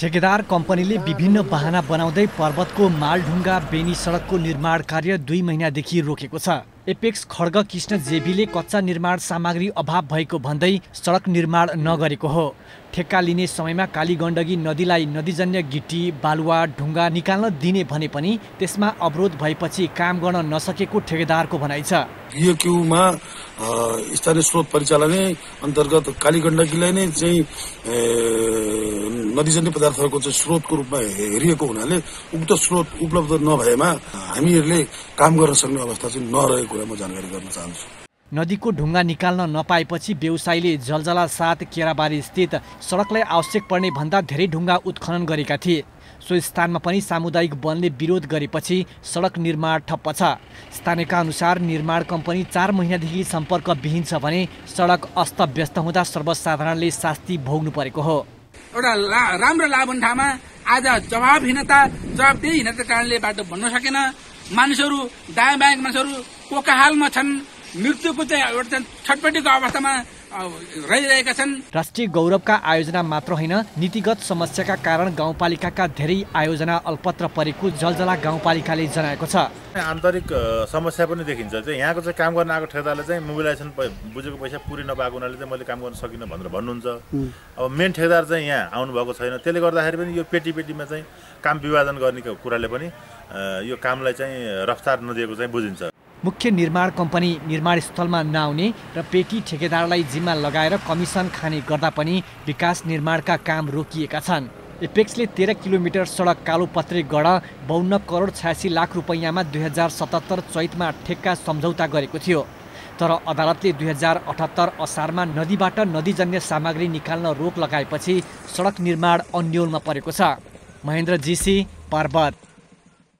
ठेकेदार कम्पनीले विभिन्न बाहना बनाउँदै पर्वतको मालढुङ्गा बेनी सडकको निर्माण कार्य दुई महिनादेखि रोकेको छ। एपेक्स खड्ग कृष्ण जेबीले कच्चा निर्माण सामग्री अभाव भएको भन्दै सडक निर्माण नगरेको हो। ठेक्का लिने समयमा कालीगण्डकी नदीलाई नदीजन्य गिटी बालुवा ढुङ्गा निकाल्न दिने भने पनि त्यसमा अवरोध भएपछि काम गर्न नसकेको ठेकेदारको भनाइ छ। स्थानीय स्रोत परिचालनै अन्तर्गत कालीगण्डकीलाई नै चाहिँ नदीजन्य पदार्थहरूको चाहिँ स्रोतको रूपमा हेरिएको हुनाले उक्त स्रोत उपलब्ध नभएमा हामीहरूले काम गर्न सक्ने अवस्था चाहिँ नरहेको कुरा म जानकारी गर्न चाहन्छु। नदीको ढुङ्गा निकाल्न नपाएपछि व्यवसायीले जलजला साथ केराबारी स्थित सडकलाई आवश्यक पर्ने भन्दा धेरै ढुङ्गा उत्खनन गरेका थिए। सो स्थानमा पनि सामुदायिक वनले विरोध गरेपछि सडक निर्माण ठप्प छ। स्थानीयका अनुसार निर्माण कम्पनी चार महिनादेखि सम्पर्कविहीन छ भने सडक अस्तव्यस्त हुँदा सर्वसाधारणले शास्ति भोग्नु परेको हो। एउटा ला, राम्रो लाभ हुने ठाउँमा आज जवाबहीनता जवाबदेहीनता कारणले बाटो भन्न सकेन। मानिसहरू दायाँ बायाँ मानिसहरू कोकाहालमा छन्। मृत्युको चाहिँ एउटा छटपटीको अवस्थामा रहिरहेका छन्। राष्ट्रिय गौरवका आयोजना मात्र होइन नीतिगत समस्याका कारण गाउँपालिकाका धेरै आयोजना अल्पत्र परेको जलजला गाउँपालिकाले जनाएको छ। आन्तरिक समस्या पनि देखिन्छ। चाहिँ यहाँको चाहिँ काम गर्न आएको ठेकेदारले चाहिँ मोबिलाइजेसन बुझेको पैसा पुरै नपाएको हुनाले चाहिँ मैले काम गर्न सकिनँ भनेर भन्नुहुन्छ। अब मेन ठेकेदार चाहिँ यहाँ आउनुभएको छैन। त्यसले गर्दाखेरि पनि यो पेटी पेटीमा चाहिँ काम विभाजन गर्ने कुराले पनि यो कामलाई चाहिँ रफ्तार नदिएको चाहिँ बुझिन्छ। मुख्य निर्माण कम्पनी निर्माण स्थलमा नआउने र पेटी ठेकेदारलाई जिम्मा लगाएर कमिसन खाने गर्दा पनि विकास निर्माणका काम रोकिएका छन्। एपेक्सले तेह्र किलोमिटर सडक कालोपत्रे गढ बाहन्न करोड छयासी लाख रुपैयाँमा दुई हजार सतहत्तर चैतमा ठेक्का सम्झौता गरेको थियो। तर अदालतले दुई हजार अठहत्तर असारमा नदीबाट नदीजन्य सामग्री निकाल्न रोक लगाएपछि सडक निर्माण अन्यलमा परेको छ। महेन्द्र जीसी पर्वत